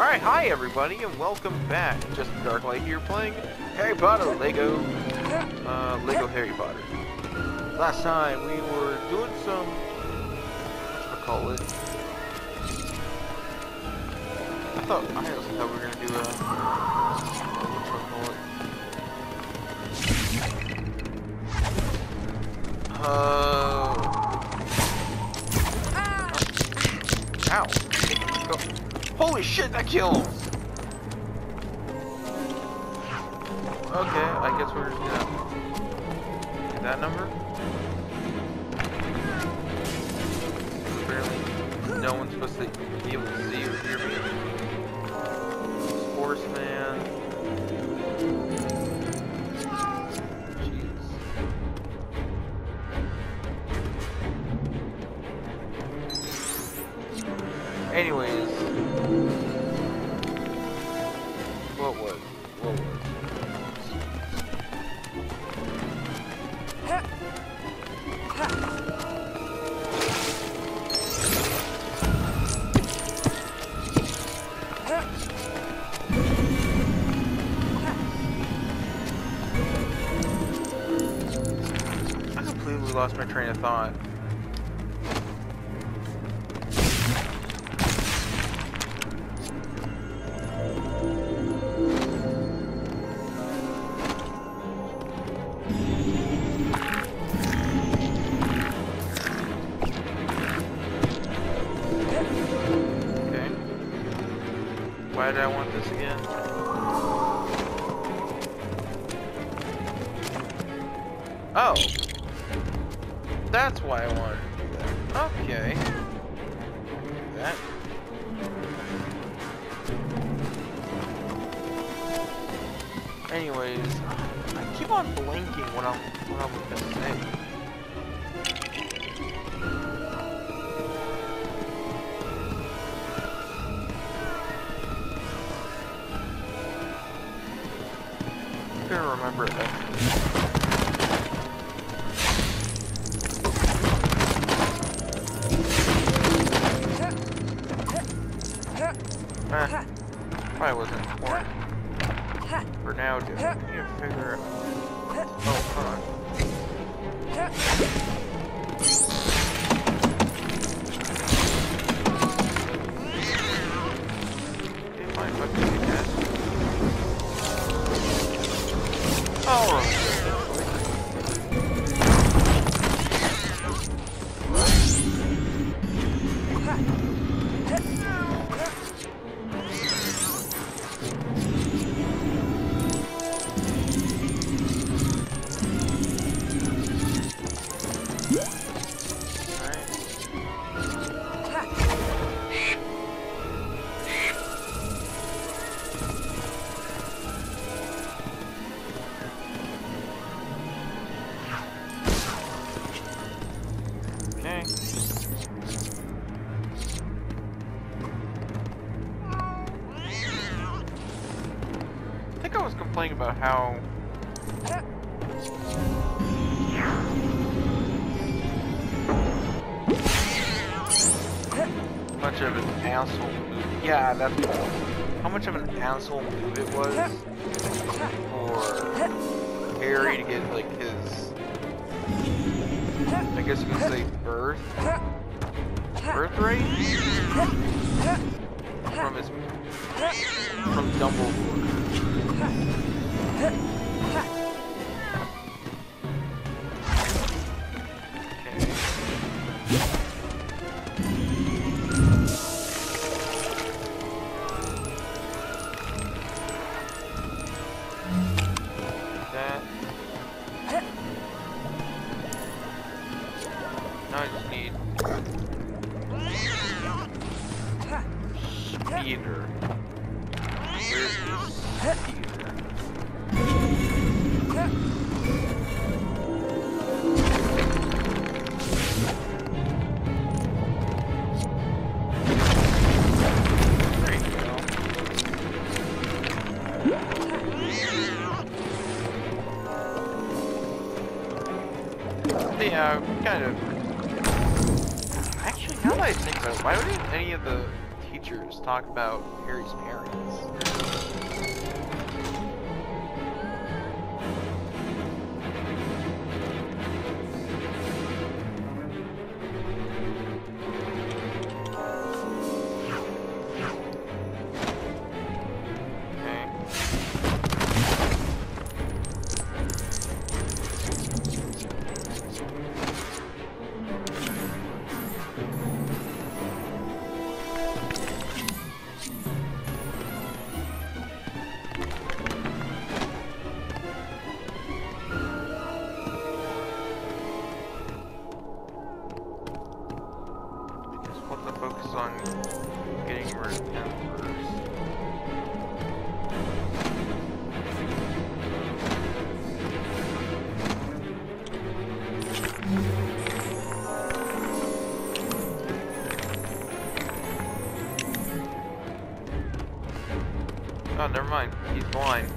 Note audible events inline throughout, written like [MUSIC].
Alright, hi everybody, and welcome back. Jyster Darklight here playing Harry Potter Lego, uh, Lego Harry Potter. Last time we were doing some, whatchamacallit. I thought, I also thought we were gonna do a, whatchamacallit. Uh, Ow. Holy shit, that kills! Okay, I guess we're just gonna get that number. Apparently, no one's supposed to be able to see or hear me. Lost my train of thought. Why did I want this again? Oh. That's why I wanted to do that. Okay. That. Anyways, I keep on blinking when I'm when I'm say. I'm gonna remember it. Probably wasn't important. For now. I need to figure out. Oh, hold on. How much of an asshole move. Yeah, that's how much of an asshole move it was for Harry to get like his I guess you could say birth birth rate from his from Dumbledore. Kind of. Actually, now that I think about it, why wouldn't any of the teachers talk about Harry's parents. Never mind. He's blind.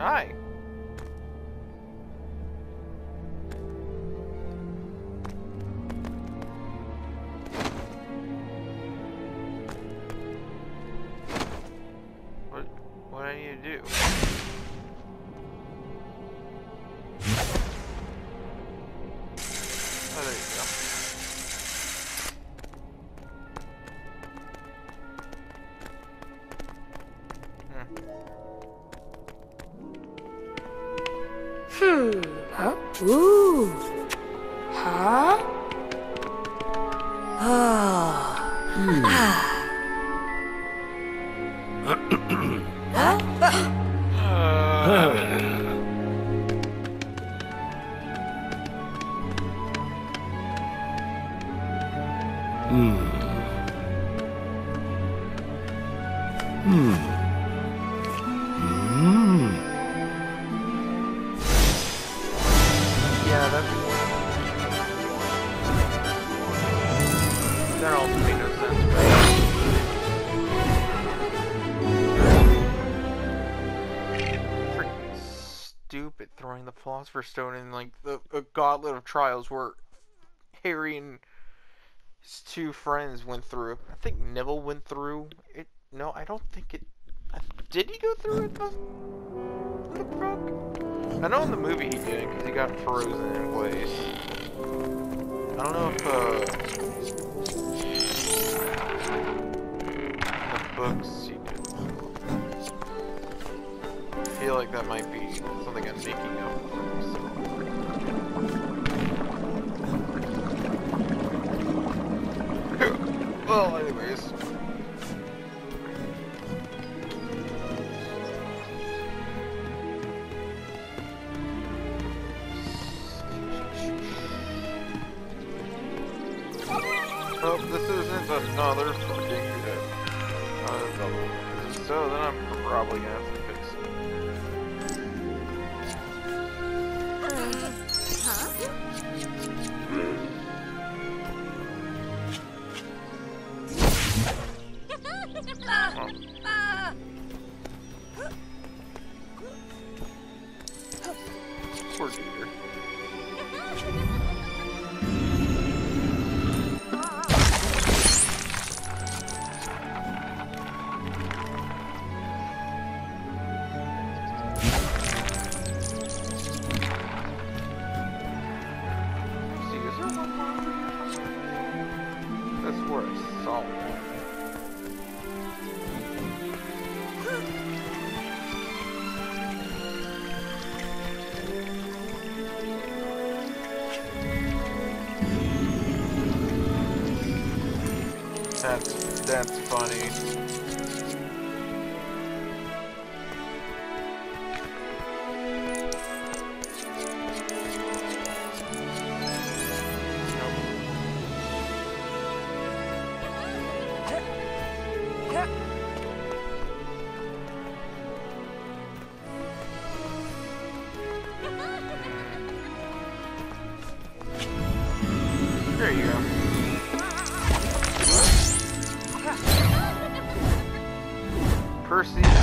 Hi. 啊啊！啊 [LAUGHS] 嗯 Philosopher's Stone in, like, the a Gauntlet of Trials where Harry and his two friends went through. I think Neville went through it. No, I don't think it. Did he go through it? The, the book? I know in the movie he did because he got frozen in place. I don't know if uh, the books feel like that might be something I'm making up. [LAUGHS] Well, anyways. Oh, this isn't another fucking. Uh, double. So then I'm probably gonna have to Ah! That's funny. There you go. Percy